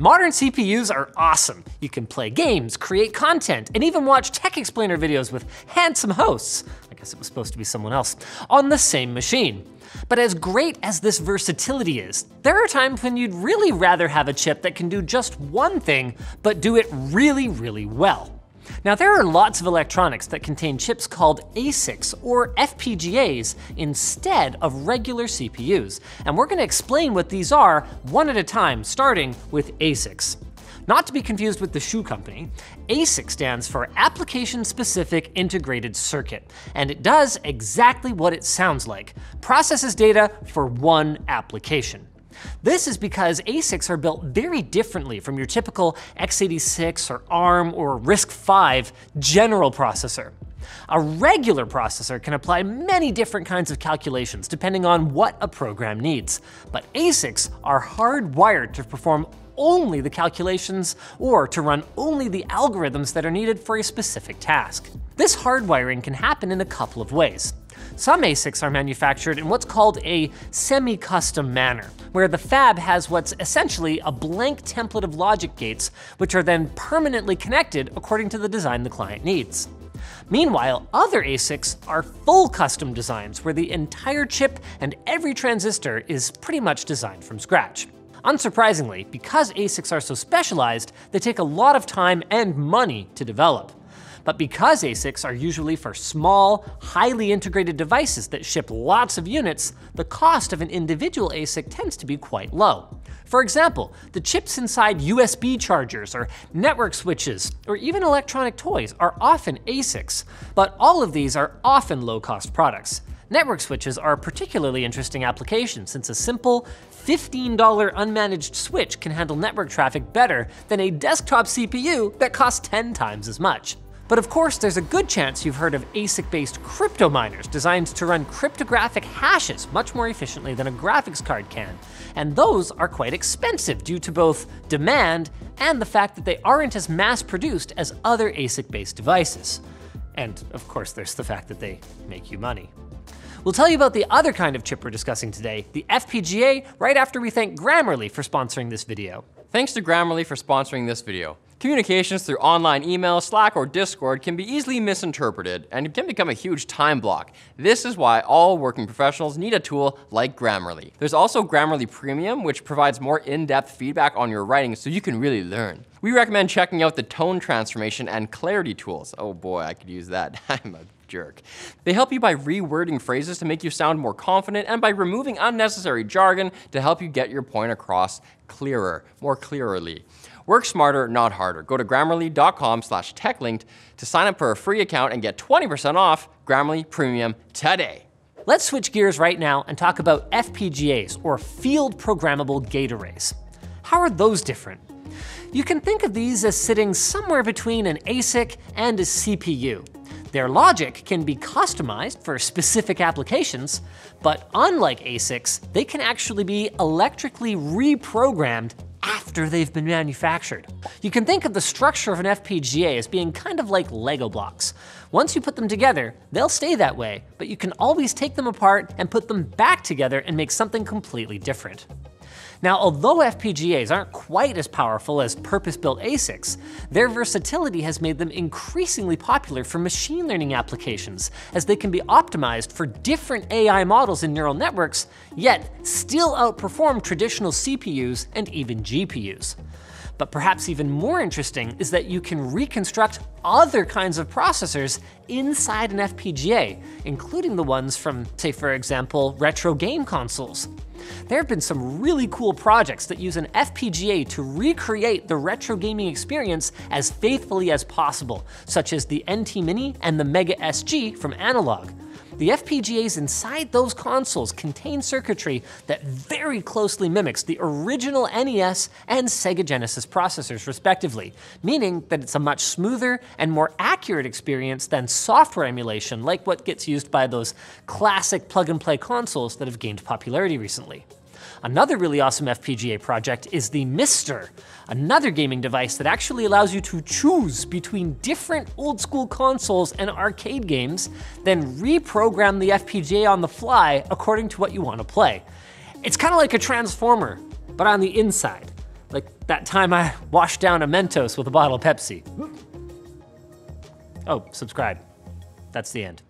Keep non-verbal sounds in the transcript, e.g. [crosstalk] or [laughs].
Modern CPUs are awesome. You can play games, create content, and even watch tech explainer videos with handsome hosts, I guess it was supposed to be someone else, on the same machine. But as great as this versatility is, there are times when you'd really rather have a chip that can do just one thing, but do it really, really well. Now there are lots of electronics that contain chips called ASICs or FPGAs instead of regular CPUs, and we're gonna explain what these are one at a time, starting with ASICs. Not to be confused with the shoe company, ASIC stands for Application Specific Integrated Circuit, and it does exactly what it sounds like, processes data for one application. This is because ASICs are built very differently from your typical x86 or ARM or RISC-V general processor. A regular processor can apply many different kinds of calculations depending on what a program needs, but ASICs are hardwired to perform only the calculations or to run only the algorithms that are needed for a specific task. This hardwiring can happen in a couple of ways. Some ASICs are manufactured in what's called a semi-custom manner, where the fab has what's essentially a blank template of logic gates, which are then permanently connected according to the design the client needs. Meanwhile, other ASICs are full custom designs where the entire chip and every transistor is pretty much designed from scratch. Unsurprisingly, because ASICs are so specialized, they take a lot of time and money to develop. But because ASICs are usually for small, highly integrated devices that ship lots of units, the cost of an individual ASIC tends to be quite low. For example, the chips inside USB chargers or network switches or even electronic toys are often ASICs, but all of these are often low-cost products. Network switches are a particularly interesting application since a simple $15 unmanaged switch can handle network traffic better than a desktop CPU that costs 10 times as much. But of course, there's a good chance you've heard of ASIC-based crypto miners designed to run cryptographic hashes much more efficiently than a graphics card can. And those are quite expensive due to both demand and the fact that they aren't as mass-produced as other ASIC-based devices. And of course, there's the fact that they make you money. We'll tell you about the other kind of chip we're discussing today, the FPGA, right after we thank Grammarly for sponsoring this video. Thanks to Grammarly for sponsoring this video. Communications through online email, Slack, or Discord can be easily misinterpreted and can become a huge time block. This is why all working professionals need a tool like Grammarly. There's also Grammarly Premium, which provides more in-depth feedback on your writing so you can really learn. We recommend checking out the tone transformation and clarity tools. Oh boy, I could use that. [laughs] I'm a jerk. They help you by rewording phrases to make you sound more confident and by removing unnecessary jargon to help you get your point across clearer, more clearly. Work smarter, not harder. Go to grammarly.com slash techlinked to sign up for a free account and get 20% off Grammarly Premium today. Let's switch gears right now and talk about FPGAs, or Field Programmable Gate Arrays. How are those different? You can think of these as sitting somewhere between an ASIC and a CPU. Their logic can be customized for specific applications, but unlike ASICs, they can actually be electrically reprogrammed after they've been manufactured. You can think of the structure of an FPGA as being kind of like Lego blocks. Once you put them together, they'll stay that way, but you can always take them apart and put them back together and make something completely different. Now, although FPGAs aren't quite as powerful as purpose-built ASICs, their versatility has made them increasingly popular for machine learning applications, as they can be optimized for different AI models in neural networks, yet still outperform traditional CPUs and even GPUs. But perhaps even more interesting is that you can reconstruct other kinds of processors inside an FPGA, including the ones from, say for example, retro game consoles. There have been some really cool projects that use an FPGA to recreate the retro gaming experience as faithfully as possible, such as the NT Mini and the Mega SG from Analogue. The FPGAs inside those consoles contain circuitry that very closely mimics the original NES and Sega Genesis processors respectively, meaning that it's a much smoother and more accurate experience than software emulation like what gets used by those classic plug-and-play consoles that have gained popularity recently. Another really awesome FPGA project is the MiSTer, another gaming device that actually allows you to choose between different old school consoles and arcade games, then reprogram the FPGA on the fly according to what you want to play. It's kind of like a transformer, but on the inside. Like that time I [laughs] washed down a Mentos with a bottle of Pepsi. Oh, subscribe. That's the end.